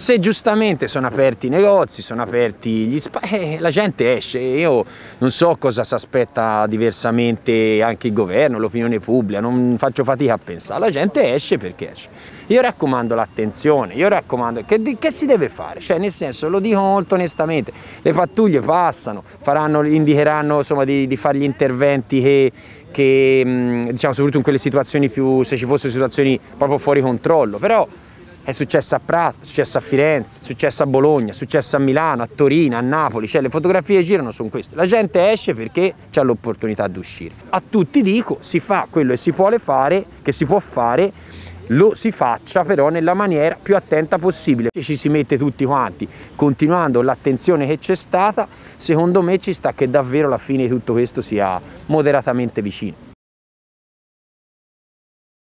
se giustamente sono aperti i negozi, sono aperti gli spazi, eh, la gente esce. Io non so cosa si aspetta diversamente anche il governo, l'opinione pubblica, non faccio fatica a pensare. La gente esce perché esce. Io raccomando l'attenzione, io raccomando che, che, si deve fare? Cioè, nel senso, lo dico molto onestamente, le pattuglie passano, faranno, indicheranno insomma, di, di fare gli interventi che, che diciamo soprattutto in quelle situazioni più, se ci fossero situazioni proprio fuori controllo, però è successo a Prato, è successo a Firenze, è successo a Bologna, è successo a Milano, a Torino, a Napoli, cioè le fotografie che girano sono queste. La gente esce perché c'è l'opportunità di uscire. A tutti dico, si fa quello che si può fare, che si può fare, lo si faccia però nella maniera più attenta possibile. Ci si mette tutti quanti, continuando l'attenzione che c'è stata, secondo me ci sta che davvero la fine di tutto questo sia moderatamente vicino.